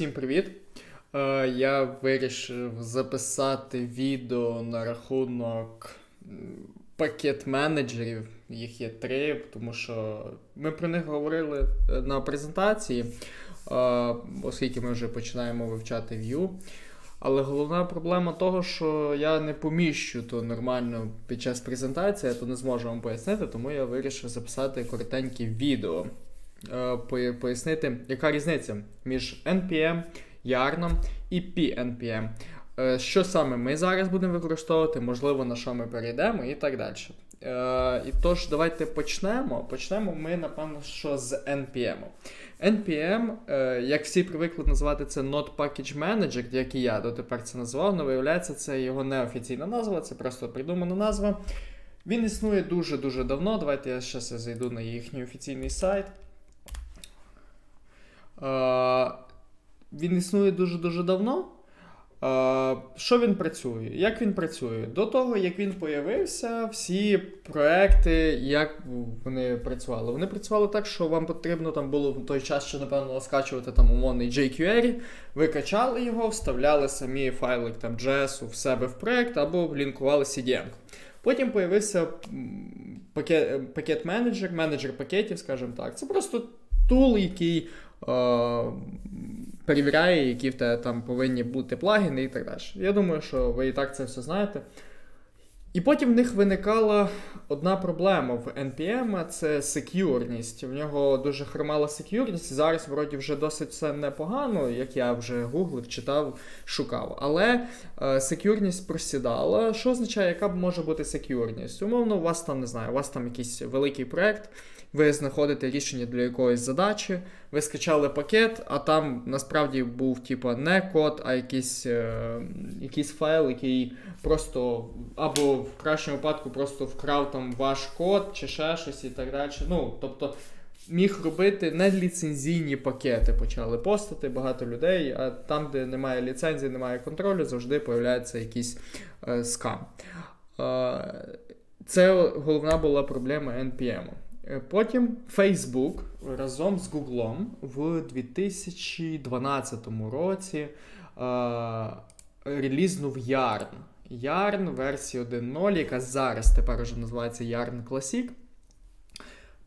Всім привіт! Е, Я вирішив записати відео на рахунок пакет менеджерів. Їх є три, тому що ми про них говорили е, на презентації, е, оскільки ми вже починаємо вивчати Vue. Але головна проблема того, що я не поміщу то нормально під час презентації, я то не зможу вам пояснити, тому я вирішив записати коротеньке відео. Е, пояснити, яка різниця між NPM, YARN і PNPM. Е, що саме ми зараз будемо використовувати, можливо, на що ми перейдемо і так далі. Е, і тож, давайте почнемо. Почнемо ми, напевно, що з NPM. NPM, як всі привикли називати це Node Package Manager, як і я дотепер це назвав, але виявляється, це його неофіційна назва, це просто придумана назва. Він існує дуже-дуже давно. Давайте я зараз зайду на їхній офіційний сайт. Він існує дуже-дуже давно. Що він працює? Як він працює? До того, як він появився, всі проекти, як вони працювали? Вони працювали так, що вам потрібно там було в той час, що, напевно, скачувати там умовний jQuery, ви качали його, вставляли самі файли там JS в себе в проект або лінкували CDN. Потім появився пакет, пакет менеджер, пакетів, скажімо так. Це просто тул, який е, перевіряє, які в тебе там повинні бути плагіни і так далі. Я думаю, що ви і так це все знаєте. І потім в них виникала одна проблема в NPM це секюрність. В нього дуже хромала секюрність. Зараз, вроді, вже досить все непогано, як я вже гуглив, читав, шукав. Але е, секюрність просідала. Що означає, яка може бути секюрність? Умовно, у вас там не знаю, у вас там якийсь великий проект ви знаходите рішення для якоїсь задачі, ви скачали пакет, а там насправді був типу, не код, а якийсь е, якийсь файл, який просто або в кращому випадку просто вкрав там ваш код чи ще щось і так далі. Ну, тобто Міг робити неліцензійні пакети, почали постати багато людей, а там, де немає ліцензії, немає контролю, завжди появляється якийсь е, скам. Е, це головна була проблема NPM. Е, потім Facebook разом з Google в 2012 році е, релізнув Yarn. Yarn версії 1.0, яка зараз тепер вже називається Yarn Classic.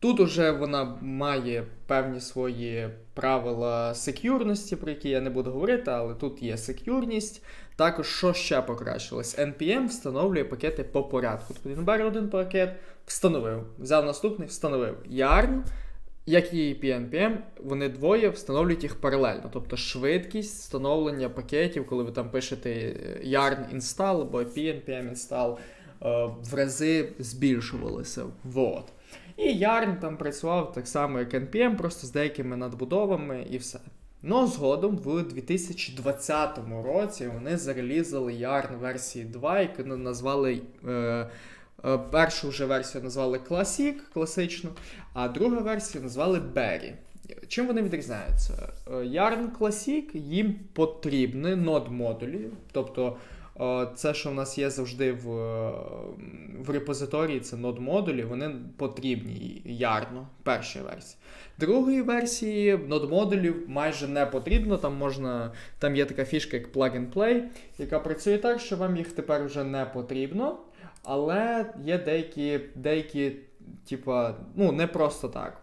Тут уже вона має певні свої правила секюрності, про які я не буду говорити, але тут є секюрність. Також, що ще покращилось? NPM встановлює пакети по порядку. Тобто він бере один пакет, встановив, взяв наступний, встановив. Yarn, як і PNPM, вони двоє встановлюють їх паралельно. Тобто швидкість встановлення пакетів, коли ви там пишете Yarn install або PNPM install, е, в рази збільшувалися. Вот. І Yarn там працював так само, як NPM, просто з деякими надбудовами і все. Но згодом в 2020 році вони зарелізали Yarn версії 2, яку назвали. Е, е, Першу вже версію назвали Classic, класичну, а другу версію назвали Berry. Чим вони відрізняються? Е, Yarn Classic їм потрібні нод модулі, тобто це, що в нас є завжди в в репозиторії, це нод модулі, вони потрібні ярно, першій версії. Другої версії нод модулів майже не потрібно. Там можна, там є така фішка, як plug and play, яка працює так, що вам їх тепер вже не потрібно. Але є деякі, деякі, типа, ну, не просто так.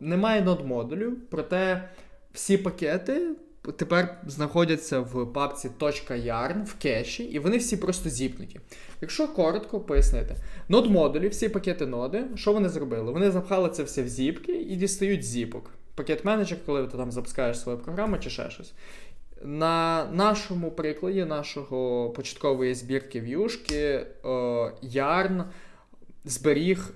Немає нод модулів, проте всі пакети тепер знаходяться в папці .yarn в кеші, і вони всі просто зіпнуті. Якщо коротко пояснити, нод модулі, всі пакети ноди, що вони зробили? Вони запхали це все в зіпки і дістають зіпок. Пакет менеджер, коли ти там запускаєш свою програму чи ще щось. На нашому прикладі нашого початкової збірки в'юшки Yarn зберіг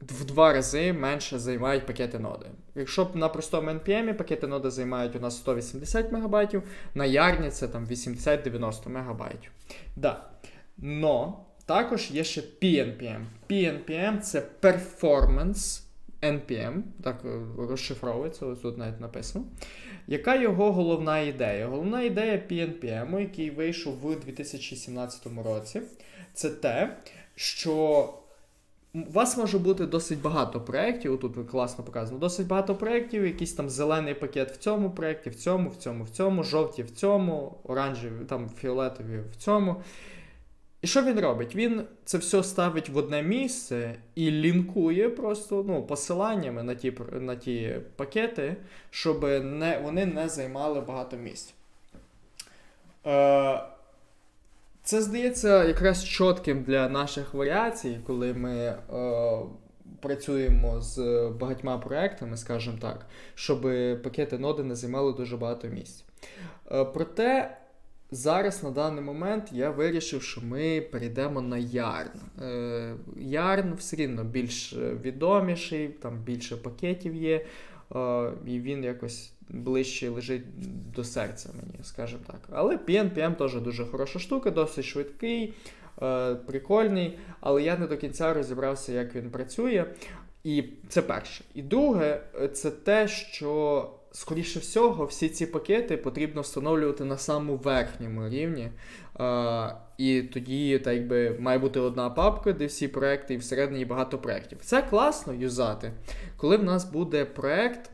в два рази менше займають пакети ноди. Якщо б на простому NPM пакети ноди займають у нас 180 МБ, на Ярні це там 80-90 МБ. Да. Но також є ще PNPM. PNPM це Performance NPM, так е, розшифровується, ось тут навіть написано. Яка його головна ідея? Головна ідея PNPM, який вийшов в 2017 році, це те, що у вас може бути досить багато проєктів, тут класно показано, досить багато проєктів, якийсь там зелений пакет в цьому проєкті, в цьому, в цьому, в цьому, жовті в цьому, оранжеві, там фіолетові в цьому. І що він робить? Він це все ставить в одне місце і лінкує просто ну, посиланнями на ті на ті пакети, щоб не, вони не займали багато місць. Е, Це здається якраз чітким для наших варіацій, коли ми е, працюємо з багатьма проектами, скажімо так, щоб пакети ноди не займали дуже багато місць. Е, проте. Зараз на даний момент я вирішив, що ми перейдемо на Yarn. Е, все рівно більш відоміший, там більше пакетів є, е, і він якось ближче лежить до серця мені, скажімо так. Але PNPM теж дуже хороша штука, досить швидкий, е, прикольний, але я не до кінця розібрався, як він працює. І це перше. І друге, це те, що скоріше всього, всі ці пакети потрібно встановлювати на самому верхньому рівні. І тоді так якби, має бути одна папка, де всі проекти, і всередині багато проєктів. Це класно юзати, коли в нас буде проект.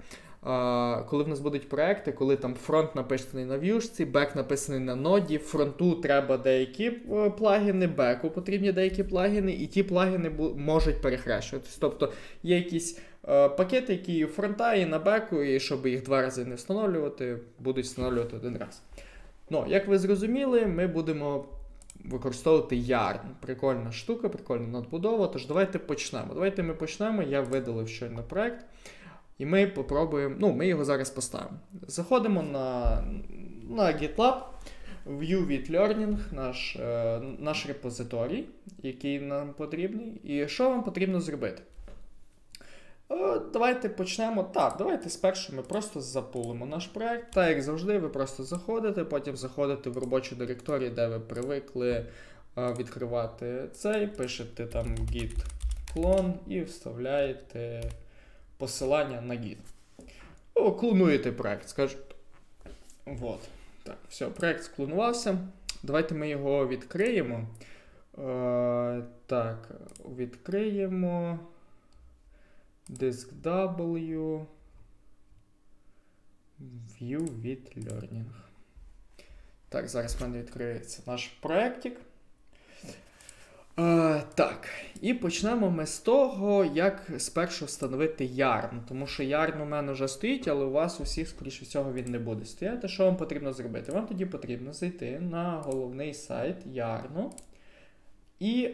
Uh, коли в нас будуть проекти, коли там фронт написаний на в'юшці, бек написаний на ноді, фронту треба деякі е, плагіни, беку потрібні деякі плагіни, і ті плагіни можуть перехрещуватись. Тобто є якісь Е, пакети, які фронта і на беку, і щоб їх два рази не встановлювати, будуть встановлювати один раз. Ну, Як ви зрозуміли, ми будемо використовувати Yarn. Прикольна штука, прикольна надбудова. Тож давайте почнемо. Давайте ми почнемо. Я видалив щойно проект. І ми попробуємо, ну, ми його зараз поставимо. Заходимо на на GitLab, View with Learning, наш е, наш репозиторій, який нам потрібний. І що вам потрібно зробити? Е, давайте почнемо. Так, давайте спершу ми просто запулимо наш проект. Так, як завжди, ви просто заходите, потім заходите в робочу директорію, де ви привикли е, відкривати цей, пишете там git clone і вставляєте посилання на git. Клонуєте проект, скажу. Вот. Так, все, проект склонувався. Давайте ми його відкриємо. Е, Так, відкриємо. Disk W, View with Learning. Так, зараз в мене відкриється наш проєктик. Е, так, і почнемо ми з того, як спершу встановити Yarn. Тому що Yarn у мене вже стоїть, але у вас усіх, скоріше всього, він не буде стояти. Що вам потрібно зробити? Вам тоді потрібно зайти на головний сайт Yarn і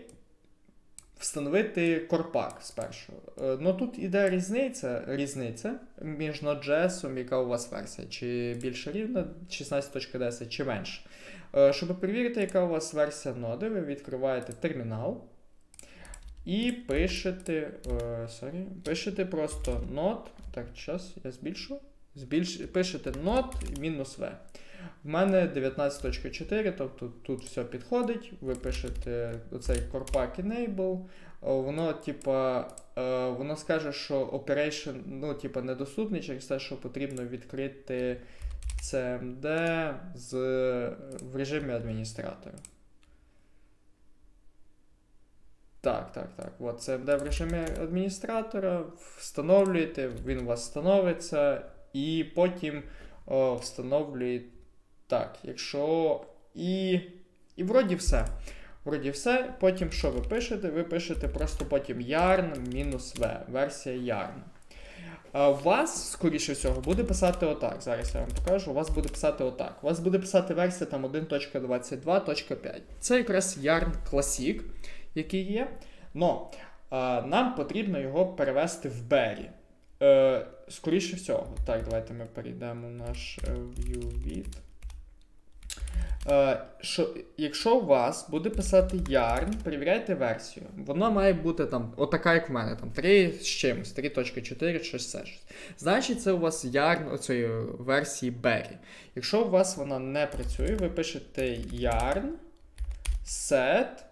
встановити корпак спершу. Е, ну тут іде різниця різниця між Node.js, яка у вас версія, чи більше рівна 16.10, чи менше. Е, щоб перевірити, яка у вас версія ноди, ви відкриваєте термінал і пишете. Sorry, е, пишете просто node. Так, час, я збільшу. Збільш... Пишете node мінус v. В мене 19.4, тобто тут все підходить. Ви пишете оцей Corpac Enable. Воно, типа, е, воно скаже, що Operation ну, типа, недоступний через те, що потрібно відкрити CMD з, в режимі адміністратора. Так, так, так. От CMD в режимі адміністратора. Встановлюєте, він у вас встановиться, і потім о, встановлюєте. Так, якщо. І. І вроді все. Вроді все. Потім що ви пишете? Ви пишете просто потім yarn-v, версія yarn. У вас, скоріше всього, буде писати отак. Зараз я вам покажу. У вас буде писати отак. У вас буде писати версія там 1.22.5. Це якраз Yarn Classic, який є. Но а, нам потрібно його перевести в Berry. Е, Скоріше всього. Так, давайте ми перейдемо в наш е, view від. Е, що, Якщо у вас буде писати yarn, перевіряйте версію. Вона має бути там, отака, як в мене, там 3 з чимось, 3.4, щось все. Значить, це у вас yarn оцієї версії Berry. Якщо у вас вона не працює, ви пишете yarn set.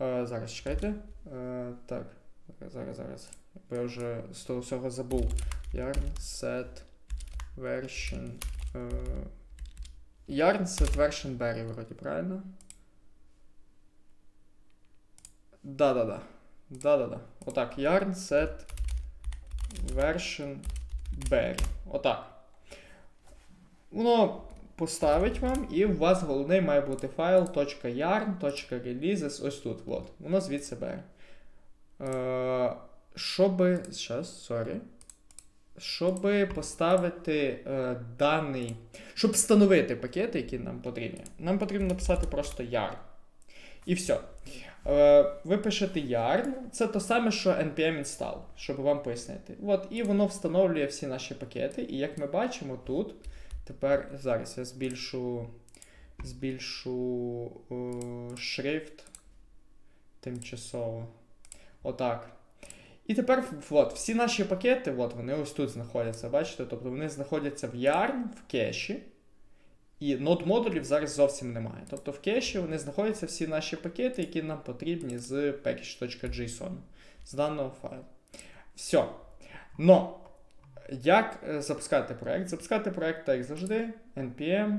Е, зараз чекайте. Е, так, зараз, зараз. Бо я вже з того всього забув. Yarn set version. Е, Yarn version berry, вроді, правильно? Да-да-да. Да-да-да. Отак. Yarn set version berry. Отак. Воно поставить вам, і у вас головний має бути файл .yarn.releases ось тут. От. Воно звідси бере. Е, щоби. Зараз, sorry. Щоб поставити е, даний. Щоб встановити пакети, які нам потрібні, нам потрібно написати просто yarn. І все. Е, ви пишете yarn, це те саме, що npm install, щоб вам пояснити. От, І воно встановлює всі наші пакети. І як ми бачимо тут, тепер зараз я збільшу збільшу е, шрифт тимчасово. Отак. І тепер от, всі наші пакети, от, вони ось тут знаходяться, бачите? Тобто вони знаходяться в yarn, в кеші. І нод модулів зараз зовсім немає. Тобто в кеші вони знаходяться всі наші пакети, які нам потрібні з package.json, з даного файлу. Все. Но, як е, запускати проект? Запускати проект, так як завжди, npm,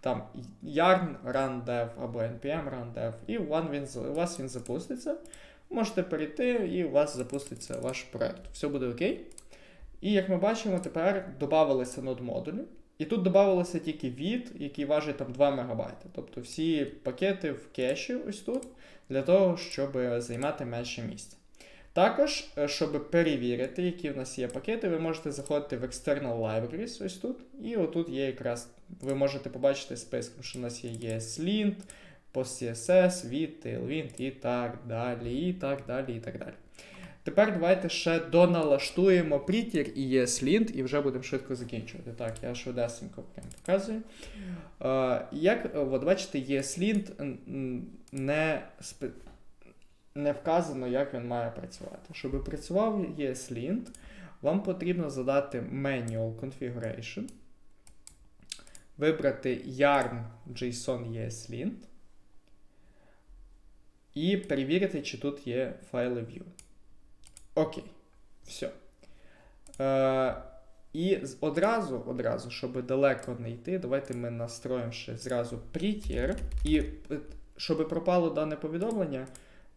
там yarn run dev або npm run dev, і у вас він запуститься. Можете перейти, і у вас запуститься ваш проект. Все буде окей. І як ми бачимо, тепер додавалися нод модулі. І тут додавалося тільки від, який важить там 2 МБ. Тобто всі пакети в кеші ось тут, для того, щоб займати менше місця. Також, е, щоб перевірити, які в нас є пакети, ви можете заходити в External Libraries ось тут. І отут є якраз, ви можете побачити списком, що у нас є ESLint, PostCSS, від, Tailwind і так далі. і так далі, і так далі. Тепер давайте ще доналаштуємо притір і ESLint, і вже будемо швидко закінчувати. Так, я швидесенько прям показую. Як, от бачите, ESLint не не вказано, як він має працювати. Щоб працював ESLint, вам потрібно задати Manual Configuration, вибрати yarn JSON ESLint і перевірити, чи тут є файли view. Окей. Все. Е, І одразу, одразу, щоб далеко не йти, давайте ми настроїмо ще зразу prettier. І е, щоб пропало дане повідомлення.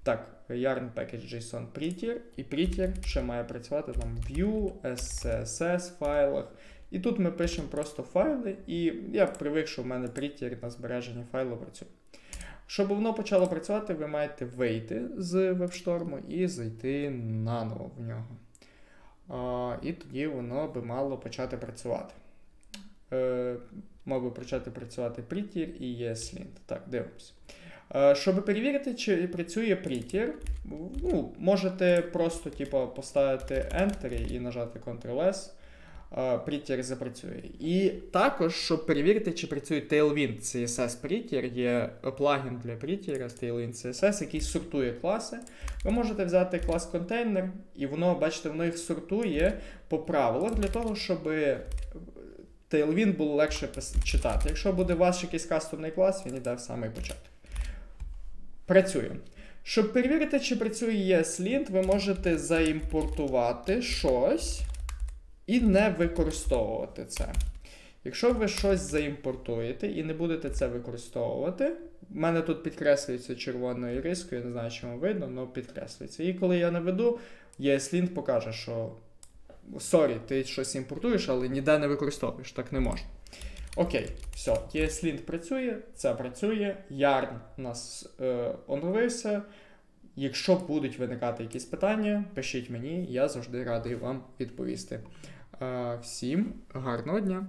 Так, yarn package JSON prettier, і prettier ще має працювати там view, SCSS файлах. І тут ми пишемо просто файли, і я привик, що в мене prettier на збереження файлу працює. Щоб воно почало працювати, ви маєте вийти з вебшторму і зайти наново в нього. А, І тоді воно би мало почати працювати. Е, Мав би почати працювати Prettier і ESLint. Так, дивимося. Е, щоб перевірити, чи працює Prettier, ну, можете просто типу, поставити Enter і нажати Ctrl-S. Prettier запрацює. І також, щоб перевірити, чи працює Tailwind CSS Prettier, є плагін для Prettier Tailwind CSS, який сортує класи. Ви можете взяти клас контейнер, і воно, бачите, воно їх сортує по правилах для того, щоб Tailwind було легше читати. Якщо буде у вас якийсь кастомний клас, він йде в самий початок. Працює. Щоб перевірити, чи працює ESLint, ви можете заімпортувати щось і не використовувати це. Якщо ви щось заімпортуєте і не будете це використовувати, в мене тут підкреслюється червоною рискою, я не знаю, чому видно, але підкреслюється. І коли я наведу, ESLint покаже, що sorry, ти щось імпортуєш, але ніде не використовуєш, так не можна. Окей, все, ESLint працює, це працює, Yarn у нас е, оновився. Якщо будуть виникати якісь питання, пишіть мені, я завжди радий вам відповісти. Всім гарного дня!